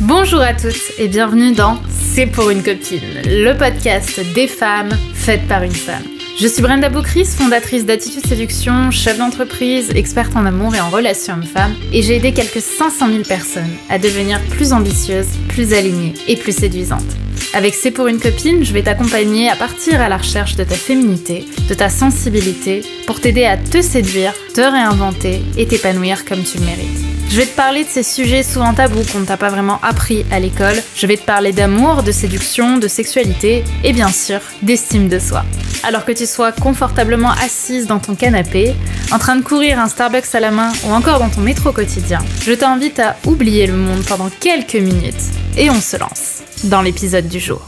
Bonjour à tous et bienvenue dans C'est pour une copine, le podcast des femmes faites par une femme. Je suis Brenda Boucris, fondatrice d'Attitude Séduction, chef d'entreprise, experte en amour et en relations hommes-femmes, et j'ai aidé quelques 500 000 personnes à devenir plus ambitieuses, plus alignées et plus séduisantes. Avec C'est pour une copine, je vais t'accompagner à partir à la recherche de ta féminité, de ta sensibilité, pour t'aider à te séduire, te réinventer et t'épanouir comme tu le mérites. Je vais te parler de ces sujets souvent tabous qu'on ne t'a pas vraiment appris à l'école. Je vais te parler d'amour, de séduction, de sexualité et bien sûr d'estime de soi. Alors que tu sois confortablement assise dans ton canapé, en train de courir un Starbucks à la main ou encore dans ton métro quotidien, je t'invite à oublier le monde pendant quelques minutes et on se lance dans l'épisode du jour.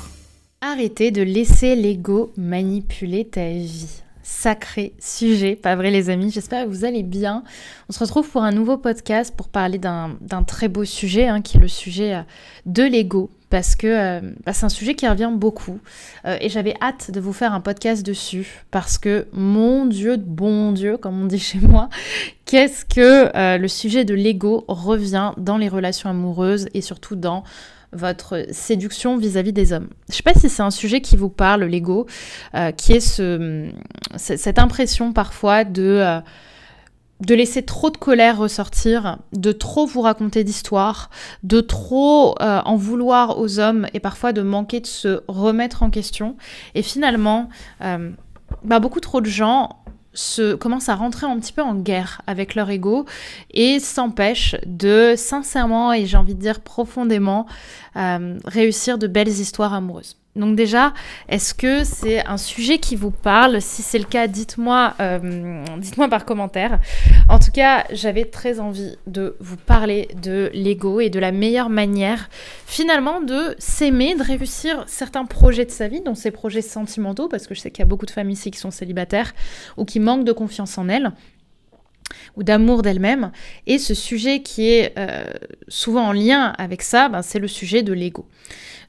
Arrêtez de laisser l'ego manipuler ta vie sacré sujet, pas vrai les amis J'espère que vous allez bien. On se retrouve pour un nouveau podcast pour parler d'un très beau sujet, hein, qui est le sujet euh, de l'ego, parce que euh, bah, c'est un sujet qui revient beaucoup. Euh, et j'avais hâte de vous faire un podcast dessus, parce que mon Dieu, bon Dieu, comme on dit chez moi, qu'est-ce que le sujet de l'ego revient dans les relations amoureuses et surtout dans votre séduction vis-à-vis des hommes. Je ne sais pas si c'est un sujet qui vous parle, l'ego, euh, qui est ce, cette impression parfois de, euh, de laisser trop de colère ressortir, de trop vous raconter d'histoires, de trop euh, en vouloir aux hommes et parfois de manquer de se remettre en question. Et finalement, bah, beaucoup trop de gens se, commencent à rentrer un petit peu en guerre avec leur ego et s'empêchent de sincèrement et j'ai envie de dire profondément euh, réussir de belles histoires amoureuses. Donc déjà, est-ce que c'est un sujet qui vous parle? Si c'est le cas, dites-moi euh, dites-moi par commentaire. En tout cas, j'avais très envie de vous parler de l'ego et de la meilleure manière finalement de s'aimer, de réussir certains projets de sa vie, dont ces projets sentimentaux, parce que je sais qu'il y a beaucoup de femmes ici qui sont célibataires ou qui manquent de confiance en elles ou d'amour d'elle-même. Et ce sujet qui est euh, souvent en lien avec ça, ben, c'est le sujet de l'ego.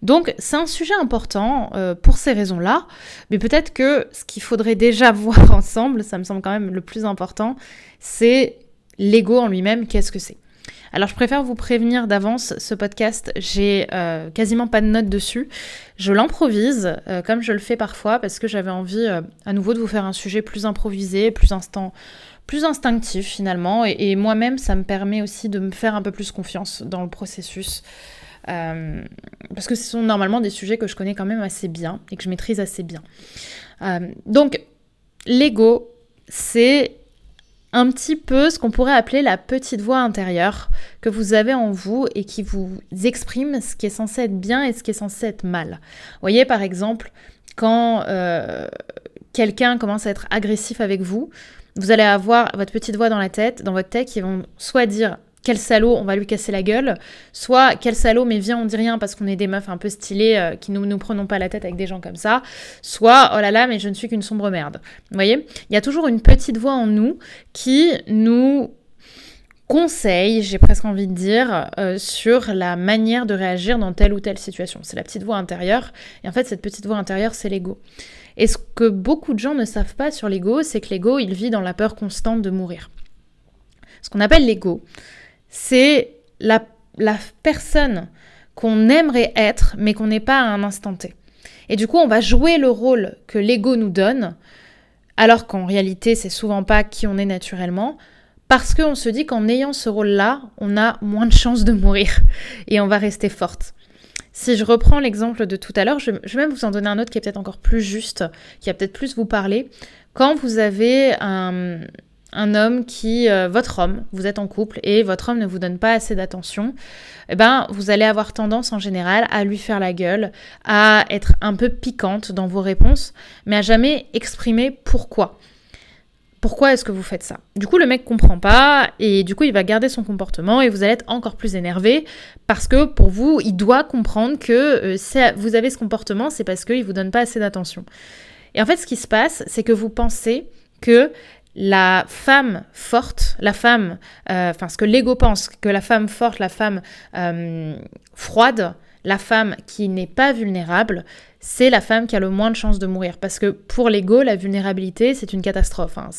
Donc c'est un sujet important euh, pour ces raisons-là, mais peut-être que ce qu'il faudrait déjà voir ensemble, ça me semble quand même le plus important, c'est l'ego en lui-même, qu'est-ce que c'est alors je préfère vous prévenir d'avance, ce podcast, j'ai euh, quasiment pas de notes dessus. Je l'improvise, comme je le fais parfois, parce que j'avais envie à nouveau de vous faire un sujet plus improvisé, plus instant, plus instinctif finalement. Et, moi-même, ça me permet aussi de me faire un peu plus confiance dans le processus. Euh, parce que ce sont normalement des sujets que je connais quand même assez bien et que je maîtrise assez bien. Euh, donc, l'ego, c'est un petit peu ce qu'on pourrait appeler la petite voix intérieure que vous avez en vous et qui vous exprime ce qui est censé être bien et ce qui est censé être mal. Vous voyez par exemple quand euh, quelqu'un commence à être agressif avec vous, vous allez avoir votre petite voix dans la tête, dans votre tête, qui vont soit dire quel salaud, on va lui casser la gueule, soit quel salaud, mais viens, on dit rien parce qu'on est des meufs un peu stylées euh, qui ne nous, nous prenons pas la tête avec des gens comme ça, soit oh là là, mais je ne suis qu'une sombre merde. Vous voyez? Il y a toujours une petite voix en nous qui nous conseille, j'ai presque envie de dire, euh, sur la manière de réagir dans telle ou telle situation. C'est la petite voix intérieure, et en fait, cette petite voix intérieure, c'est l'ego. Et ce que beaucoup de gens ne savent pas sur l'ego, c'est que l'ego, il vit dans la peur constante de mourir. Ce qu'on appelle l'ego, c'est la, personne qu'on aimerait être, mais qu'on n'est pas à un instant T. Et du coup, on va jouer le rôle que l'ego nous donne, alors qu'en réalité, c'est souvent pas qui on est naturellement, parce qu'on se dit qu'en ayant ce rôle-là, on a moins de chances de mourir et on va rester forte. Si je reprends l'exemple de tout à l'heure, je, vais même vous en donner un autre qui est peut-être encore plus juste, qui va peut-être plus vous parler. Quand vous avez un, homme qui, euh, votre homme, vous êtes en couple et votre homme ne vous donne pas assez d'attention, eh ben, vous allez avoir tendance en général à lui faire la gueule, à être un peu piquante dans vos réponses, mais à jamais exprimer pourquoi pourquoi est-ce que vous faites ça? Du coup, le mec comprend pas et du coup, il va garder son comportement et vous allez être encore plus énervé parce que pour vous, il doit comprendre que euh, vous avez ce comportement, c'est parce qu'il vous donne pas assez d'attention. Et en fait, ce qui se passe, c'est que vous pensez que la femme forte, la femme, euh, enfin ce que l'ego pense, que la femme forte, la femme euh, froide, la femme qui n'est pas vulnérable, c'est la femme qui a le moins de chances de mourir. Parce que pour l'ego, la vulnérabilité, c'est une catastrophe. Hein.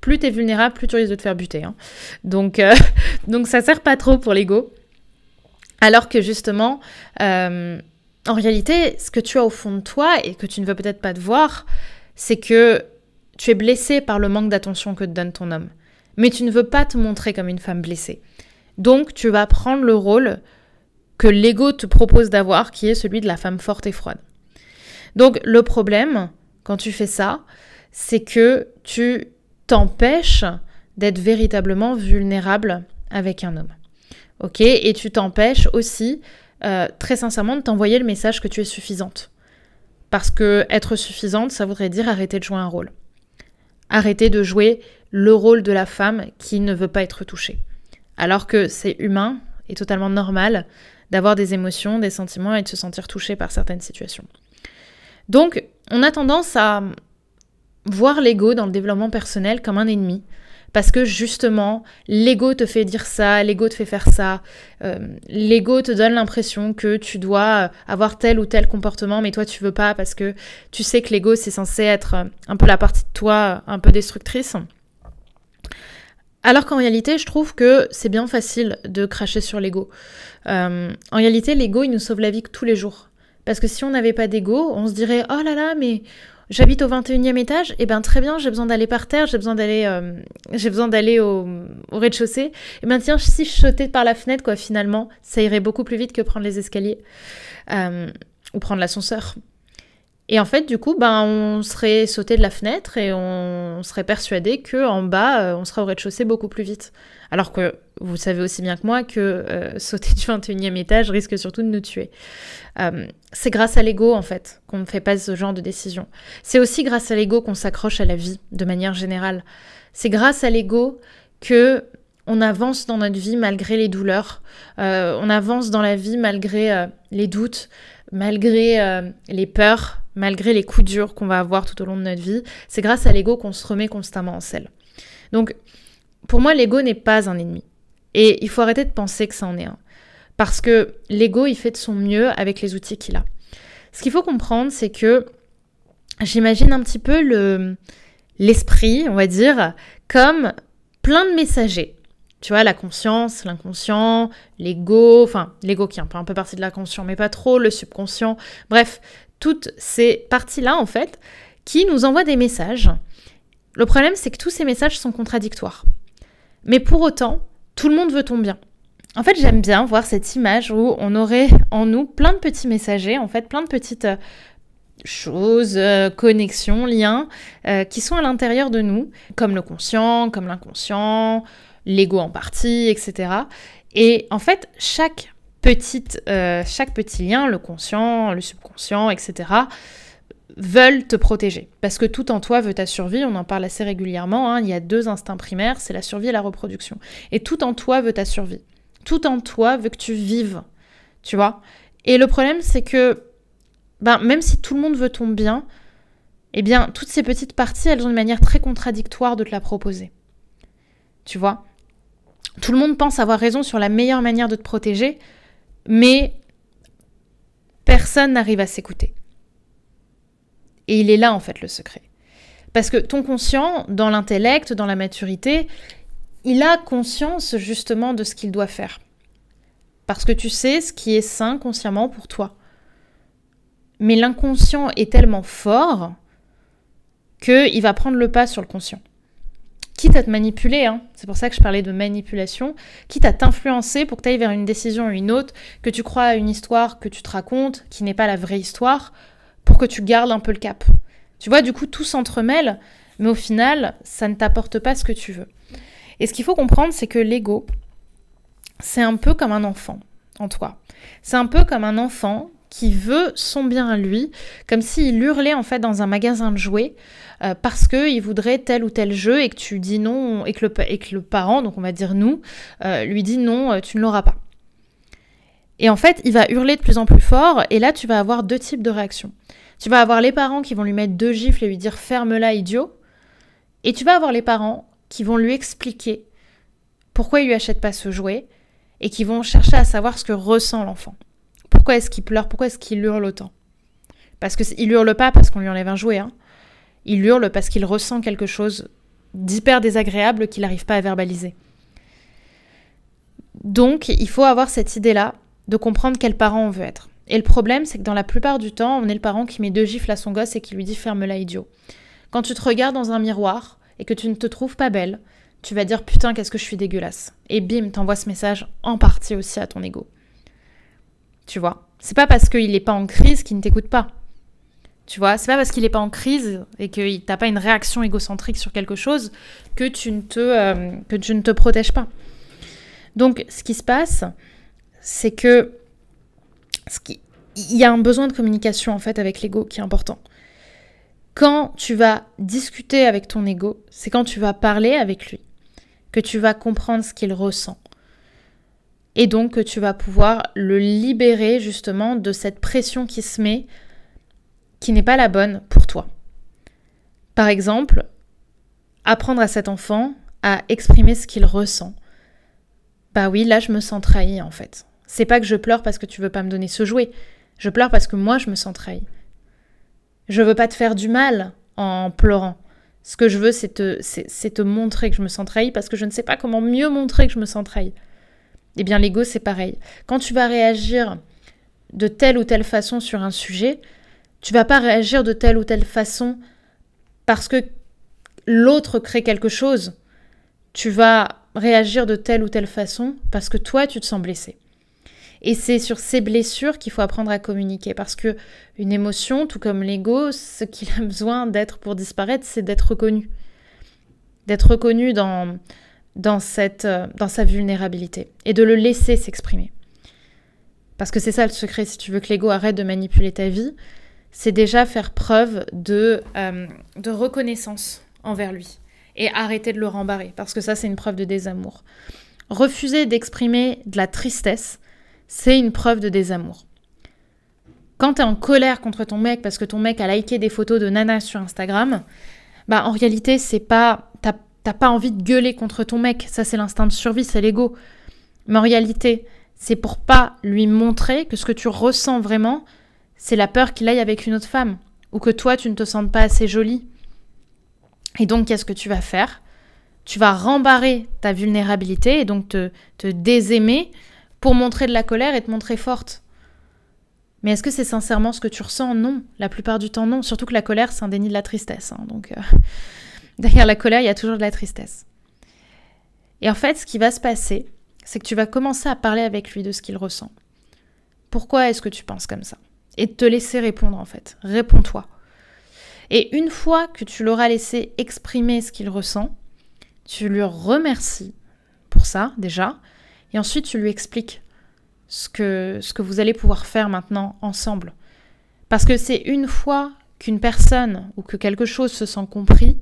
Plus tu es vulnérable, plus tu risques de te faire buter. Hein. Donc, euh, donc ça sert pas trop pour l'ego. Alors que justement, euh, en réalité, ce que tu as au fond de toi et que tu ne veux peut-être pas te voir, c'est que tu es blessé par le manque d'attention que te donne ton homme. Mais tu ne veux pas te montrer comme une femme blessée. Donc tu vas prendre le rôle que l'ego te propose d'avoir, qui est celui de la femme forte et froide. Donc le problème, quand tu fais ça, c'est que tu t'empêches d'être véritablement vulnérable avec un homme. Ok? Et tu t'empêches aussi, euh, très sincèrement, de t'envoyer le message que tu es suffisante. Parce que être suffisante, ça voudrait dire arrêter de jouer un rôle. Arrêter de jouer le rôle de la femme qui ne veut pas être touchée. Alors que c'est humain et totalement normal d'avoir des émotions, des sentiments et de se sentir touché par certaines situations. Donc, on a tendance à voir l'ego dans le développement personnel comme un ennemi. Parce que justement, l'ego te fait dire ça, l'ego te fait faire ça, euh, l'ego te donne l'impression que tu dois avoir tel ou tel comportement, mais toi tu veux pas parce que tu sais que l'ego c'est censé être un peu la partie de toi un peu destructrice. Alors qu'en réalité, je trouve que c'est bien facile de cracher sur l'ego. Euh, en réalité, l'ego, il nous sauve la vie tous les jours. Parce que si on n'avait pas d'ego, on se dirait oh là là, mais j'habite au 21e étage, et eh ben très bien, j'ai besoin d'aller par terre, j'ai besoin d'aller euh, j'ai besoin d'aller au, rez-de-chaussée. Et eh ben tiens, si je sautais par la fenêtre, quoi, finalement, ça irait beaucoup plus vite que prendre les escaliers euh, ou prendre l'ascenseur. Et en fait, du coup, ben, on serait sauté de la fenêtre et on serait persuadé que en bas, euh, on serait au rez-de-chaussée beaucoup plus vite. Alors que vous savez aussi bien que moi que euh, sauter du 21e étage risque surtout de nous tuer. Euh, c'est grâce à l'ego, en fait, qu'on ne fait pas ce genre de décision. C'est aussi grâce à l'ego qu'on s'accroche à la vie, de manière générale. C'est grâce à l'ego que on avance dans notre vie malgré les douleurs, on avance dans la vie malgré les doutes, malgré les peurs, malgré les coups durs qu'on va avoir tout au long de notre vie, c'est grâce à l'ego qu'on se remet constamment en selle. Donc, pour moi, l'ego n'est pas un ennemi. Et il faut arrêter de penser que ça en est un. Parce que l'ego, il fait de son mieux avec les outils qu'il a. Ce qu'il faut comprendre, c'est que j'imagine un petit peu le, l'esprit, on va dire, comme plein de messagers. Tu vois, la conscience, l'inconscient, l'ego, enfin, l'ego qui est un peu, un peu partie de l'inconscient, mais pas trop, le subconscient. Bref, toutes ces parties-là, en fait, qui nous envoient des messages. Le problème, c'est que tous ces messages sont contradictoires. Mais pour autant, tout le monde veut ton bien. En fait, j'aime bien voir cette image où on aurait en nous plein de petits messagers, en fait, plein de petites euh, choses, euh, connexions, liens, euh, qui sont à l'intérieur de nous, comme le conscient, comme l'inconscient, l'ego en partie, etc. Et en fait, chaque petite, euh, chaque petit lien, le conscient, le subconscient, etc., veulent te protéger. Parce que tout en toi veut ta survie, on en parle assez régulièrement, hein. il y a deux instincts primaires, c'est la survie et la reproduction. Et tout en toi veut ta survie. Tout en toi veut que tu vives, tu vois. Et le problème, c'est que, ben, même si tout le monde veut ton bien, eh bien, toutes ces petites parties, elles ont une manière très contradictoire de te la proposer. Tu vois Tout le monde pense avoir raison sur la meilleure manière de te protéger, mais personne n'arrive à s'écouter. Et il est là en fait le secret. Parce que ton conscient, dans l'intellect, dans la maturité, il a conscience justement de ce qu'il doit faire. Parce que tu sais ce qui est sain consciemment pour toi. Mais l'inconscient est tellement fort qu'il va prendre le pas sur le conscient quitte à te manipuler, hein, c'est pour ça que je parlais de manipulation, quitte à t'influencer pour que tu ailles vers une décision ou une autre, que tu crois à une histoire que tu te racontes, qui n'est pas la vraie histoire, pour que tu gardes un peu le cap. Tu vois, du coup, tout s'entremêle, mais au final, ça ne t'apporte pas ce que tu veux. Et ce qu'il faut comprendre, c'est que l'ego, c'est un peu comme un enfant en toi. C'est un peu comme un enfant qui veut son bien à lui, comme s'il hurlait en fait dans un magasin de jouets euh, parce qu'il voudrait tel ou tel jeu et que tu dis non, et que le, parent, donc on va dire nous, euh, lui dit non, euh, tu ne l'auras pas. Et en fait, il va hurler de plus en plus fort, et là, tu vas avoir deux types de réactions. Tu vas avoir les parents qui vont lui mettre deux gifles et lui dire ferme-la, idiot. Et tu vas avoir les parents qui vont lui expliquer pourquoi il lui achète pas ce jouet et qui vont chercher à savoir ce que ressent l'enfant. Pourquoi est-ce qu'il pleure Pourquoi est-ce qu'il hurle autant? Parce qu'il hurle pas parce qu'on lui enlève un jouet. Hein. Il hurle parce qu'il ressent quelque chose d'hyper désagréable qu'il n'arrive pas à verbaliser. Donc, il faut avoir cette idée-là de comprendre quel parent on veut être. Et le problème, c'est que dans la plupart du temps, on est le parent qui met deux gifles à son gosse et qui lui dit ferme-la idiot. Quand tu te regardes dans un miroir et que tu ne te trouves pas belle, tu vas dire putain qu'est-ce que je suis dégueulasse. Et bim, t'envoies ce message en partie aussi à ton ego. Tu vois C'est pas parce qu'il n'est pas en crise qu'il ne t'écoute pas. Tu vois, c'est pas parce qu'il n'est pas en crise et qu'il t'a pas une réaction égocentrique sur quelque chose que tu ne te, euh, que tu ne te protèges pas. Donc, ce qui se passe, c'est que ce qui, il y a un besoin de communication en fait avec l'ego qui est important. Quand tu vas discuter avec ton ego, c'est quand tu vas parler avec lui que tu vas comprendre ce qu'il ressent. Et donc que tu vas pouvoir le libérer justement de cette pression qui se met, qui n'est pas la bonne pour toi. Par exemple, apprendre à cet enfant à exprimer ce qu'il ressent. Bah oui, là je me sens trahi en fait. C'est pas que je pleure parce que tu veux pas me donner ce jouet. Je pleure parce que moi je me sens trahi. Je veux pas te faire du mal en pleurant. Ce que je veux, c'est te, te montrer que je me sens trahi parce que je ne sais pas comment mieux montrer que je me sens trahi. Eh bien, l'ego, c'est pareil. Quand tu vas réagir de telle ou telle façon sur un sujet, tu vas pas réagir de telle ou telle façon parce que l'autre crée quelque chose. Tu vas réagir de telle ou telle façon parce que toi, tu te sens blessé. Et c'est sur ces blessures qu'il faut apprendre à communiquer parce que une émotion, tout comme l'ego, ce qu'il a besoin d'être pour disparaître, c'est d'être reconnu. D'être reconnu dans, dans, cette, euh, dans sa vulnérabilité et de le laisser s'exprimer. Parce que c'est ça le secret, si tu veux que l'ego arrête de manipuler ta vie, c'est déjà faire preuve de, euh, de reconnaissance envers lui et arrêter de le rembarrer, parce que ça c'est une preuve de désamour. Refuser d'exprimer de la tristesse, c'est une preuve de désamour. Quand tu es en colère contre ton mec parce que ton mec a liké des photos de nana sur Instagram, bah en réalité, c'est pas t'as pas envie de gueuler contre ton mec, ça c'est l'instinct de survie, c'est l'ego. Mais en réalité, c'est pour pas lui montrer que ce que tu ressens vraiment, c'est la peur qu'il aille avec une autre femme ou que toi tu ne te sentes pas assez jolie. Et donc qu'est-ce que tu vas faire? Tu vas rembarrer ta vulnérabilité et donc te, désaimer pour montrer de la colère et te montrer forte. Mais est-ce que c'est sincèrement ce que tu ressens? Non. La plupart du temps, non. Surtout que la colère, c'est un déni de la tristesse. Hein. donc, euh, derrière la colère, il y a toujours de la tristesse. Et en fait, ce qui va se passer, c'est que tu vas commencer à parler avec lui de ce qu'il ressent. Pourquoi est-ce que tu penses comme ça? Et te laisser répondre, en fait. Réponds-toi. Et une fois que tu l'auras laissé exprimer ce qu'il ressent, tu lui remercies pour ça, déjà, et ensuite, tu lui expliques ce que, ce que vous allez pouvoir faire maintenant ensemble. Parce que c'est une fois qu'une personne ou que quelque chose se sent compris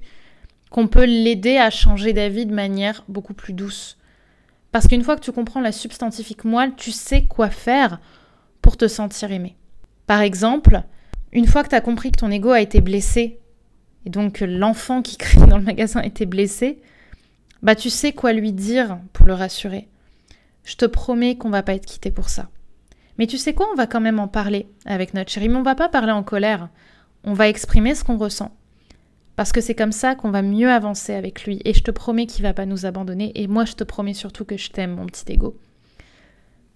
qu'on peut l'aider à changer d'avis de manière beaucoup plus douce. Parce qu'une fois que tu comprends la substantifique moelle, tu sais quoi faire pour te sentir aimé. Par exemple, une fois que tu as compris que ton ego a été blessé, et donc que l'enfant qui crie dans le magasin a été blessé, bah tu sais quoi lui dire pour le rassurer. Je te promets qu'on va pas être quitté pour ça. Mais tu sais quoi, on va quand même en parler avec notre chéri, mais on va pas parler en colère. On va exprimer ce qu'on ressent. Parce que c'est comme ça qu'on va mieux avancer avec lui. Et je te promets qu'il va pas nous abandonner. Et moi, je te promets surtout que je t'aime, mon petit ego.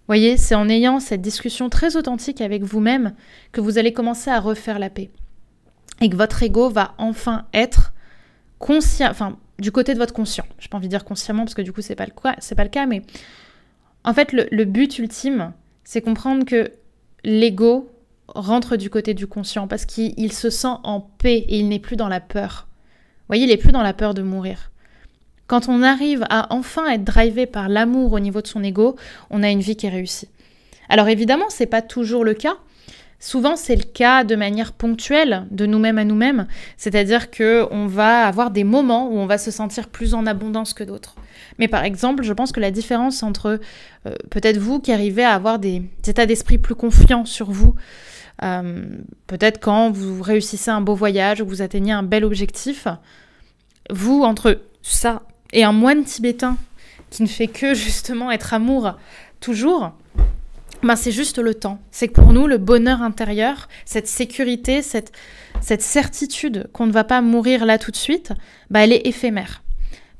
Voyez, c'est en ayant cette discussion très authentique avec vous-même que vous allez commencer à refaire la paix. Et que votre ego va enfin être conscient, enfin, du côté de votre conscient. Je n'ai pas envie de dire consciemment parce que du coup, c'est pas le cas, c'est pas le cas, mais en fait, le, but ultime, c'est comprendre que l'ego rentre du côté du conscient parce qu'il se sent en paix et il n'est plus dans la peur. Vous voyez, il n'est plus dans la peur de mourir. Quand on arrive à enfin être drivé par l'amour au niveau de son ego, on a une vie qui est réussie. Alors évidemment, c'est pas toujours le cas. Souvent, c'est le cas de manière ponctuelle, de nous-mêmes à nous-mêmes, c'est-à-dire que on va avoir des moments où on va se sentir plus en abondance que d'autres. Mais par exemple, je pense que la différence entre euh, peut-être vous qui arrivez à avoir des, états d'esprit plus confiants sur vous, euh, peut-être quand vous réussissez un beau voyage ou vous atteignez un bel objectif, vous, entre ça et un moine tibétain qui ne fait que justement être amour toujours, ben c'est juste le temps. C'est que pour nous, le bonheur intérieur, cette sécurité, cette, cette certitude qu'on ne va pas mourir là tout de suite, ben elle est éphémère.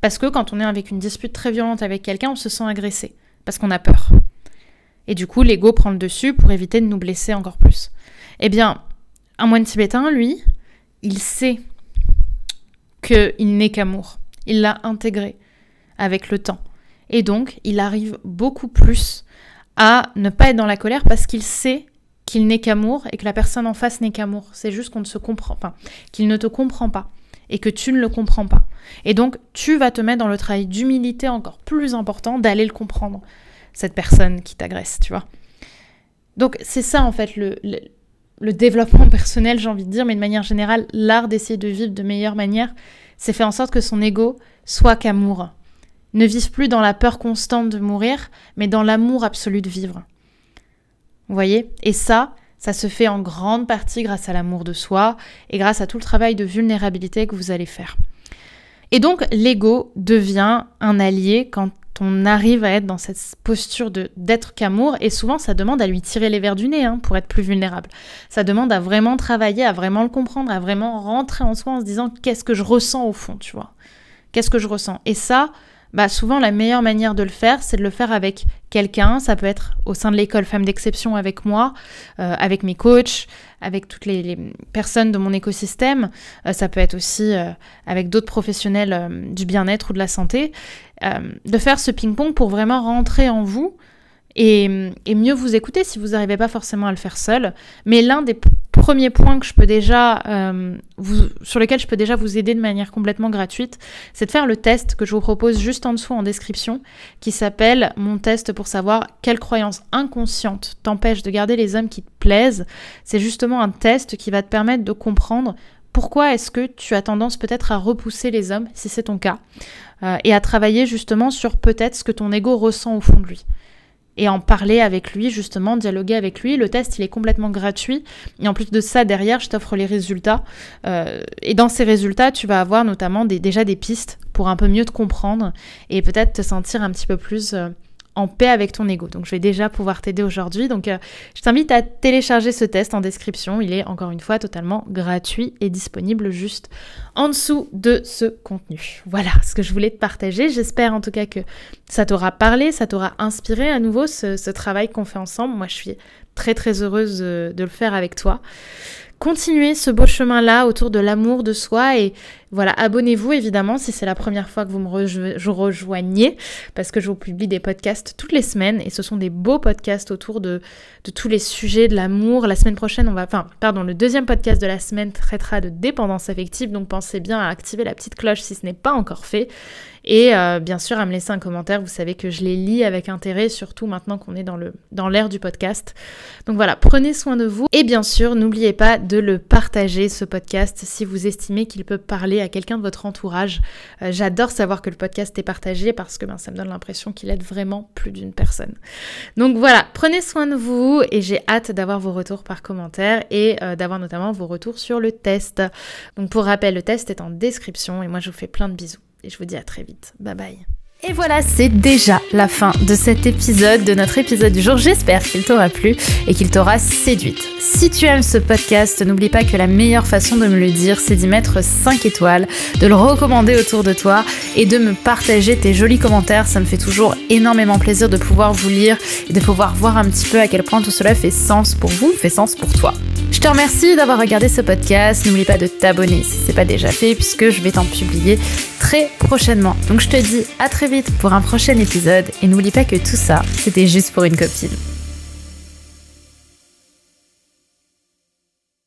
Parce que quand on est avec une dispute très violente avec quelqu'un, on se sent agressé, parce qu'on a peur. Et du coup, l'ego prend le dessus pour éviter de nous blesser encore plus. Eh bien, un moine tibétain, lui, il sait qu'il n'est qu'amour. Il l'a intégré avec le temps. Et donc, il arrive beaucoup plus à ne pas être dans la colère parce qu'il sait qu'il n'est qu'amour et que la personne en face n'est qu'amour. C'est juste qu'on ne se comprend pas, qu'il ne te comprend pas et que tu ne le comprends pas. Et donc, tu vas te mettre dans le travail d'humilité encore plus important d'aller le comprendre, cette personne qui t'agresse, tu vois. Donc, c'est ça en fait le, développement personnel, j'ai envie de dire, mais de manière générale, l'art d'essayer de vivre de meilleure manière, c'est faire en sorte que son ego soit qu'amour. Ne vive plus dans la peur constante de mourir, mais dans l'amour absolu de vivre. Vous voyez? Et ça, ça se fait en grande partie grâce à l'amour de soi et grâce à tout le travail de vulnérabilité que vous allez faire. Et donc, l'ego devient un allié quand on arrive à être dans cette posture de d'être qu'amour, et souvent ça demande à lui tirer les verres du nez hein, pour être plus vulnérable. Ça demande à vraiment travailler, à vraiment le comprendre, à vraiment rentrer en soi en se disant qu'est-ce que je ressens au fond, tu vois? Qu'est-ce que je ressens? Et ça, bah souvent la meilleure manière de le faire, c'est de le faire avec quelqu'un. Ça peut être au sein de l'école Femmes d'exception avec moi, euh, avec mes coachs, avec toutes les, personnes de mon écosystème. Euh, ça peut être aussi euh, avec d'autres professionnels du bien-être ou de la santé. De faire ce ping-pong pour vraiment rentrer en vous et, mieux vous écouter si vous n'arrivez pas forcément à le faire seul. Mais l'un des premiers points que je peux déjà, euh, vous, sur lesquels je peux déjà vous aider de manière complètement gratuite, c'est de faire le test que je vous propose juste en dessous en description, qui s'appelle mon test pour savoir quelle croyance inconsciente t'empêche de garder les hommes qui te plaisent. C'est justement un test qui va te permettre de comprendre pourquoi est-ce que tu as tendance peut-être à repousser les hommes, si c'est ton cas, euh, et à travailler justement sur peut-être ce que ton ego ressent au fond de lui et en parler avec lui, justement, dialoguer avec lui. Le test, il est complètement gratuit. Et en plus de ça, derrière, je t'offre les résultats. Euh, et dans ces résultats, tu vas avoir notamment déjà des pistes pour un peu mieux te comprendre et peut-être te sentir un petit peu plus... Euh, en paix avec ton ego. Donc je vais déjà pouvoir t'aider aujourd'hui. Donc euh, je t'invite à télécharger ce test en description. Il est encore une fois totalement gratuit et disponible juste en dessous de ce contenu. Voilà ce que je voulais te partager. J'espère en tout cas que ça t'aura parlé, ça t'aura inspiré à nouveau ce, travail qu'on fait ensemble. Moi je suis très très heureuse de le faire avec toi continuez ce beau chemin-là autour de l'amour de soi et voilà, abonnez-vous évidemment si c'est la première fois que vous me rejoignez parce que je vous publie des podcasts toutes les semaines et ce sont des beaux podcasts autour de, tous les sujets de l'amour. La semaine prochaine, on va, enfin, pardon, le deuxième podcast de la semaine traitera de dépendance affective donc pensez bien à activer la petite cloche si ce n'est pas encore fait et euh, bien sûr, à me laisser un commentaire. Vous savez que je les lis avec intérêt, surtout maintenant qu'on est dans l'ère du podcast. Donc voilà, prenez soin de vous. Et bien sûr, n'oubliez pas de le partager, ce podcast, si vous estimez qu'il peut parler à quelqu'un de votre entourage. Euh, j'adore savoir que le podcast est partagé parce que ben, ça me donne l'impression qu'il aide vraiment plus d'une personne. Donc voilà, prenez soin de vous et j'ai hâte d'avoir vos retours par commentaire et euh, d'avoir notamment vos retours sur le test. Donc pour rappel, le test est en description et moi je vous fais plein de bisous et je vous dis à très vite. Bye bye. Et voilà, c'est déjà la fin de cet épisode, de notre épisode du jour. J'espère qu'il t'aura plu et qu'il t'aura séduite. Si tu aimes ce podcast, n'oublie pas que la meilleure façon de me le dire, c'est d'y mettre 5 étoiles, de le recommander autour de toi et de me partager tes jolis commentaires. Ça me fait toujours énormément plaisir de pouvoir vous lire et de pouvoir voir un petit peu à quel point tout cela fait sens pour vous, fait sens pour toi. Je te remercie d'avoir regardé ce podcast. N'oublie pas de t'abonner si ce n'est pas déjà fait, puisque je vais t'en publier très prochainement. Donc je te dis à très vite pour un prochain épisode et n'oublie pas que tout ça, c'était juste pour une copine.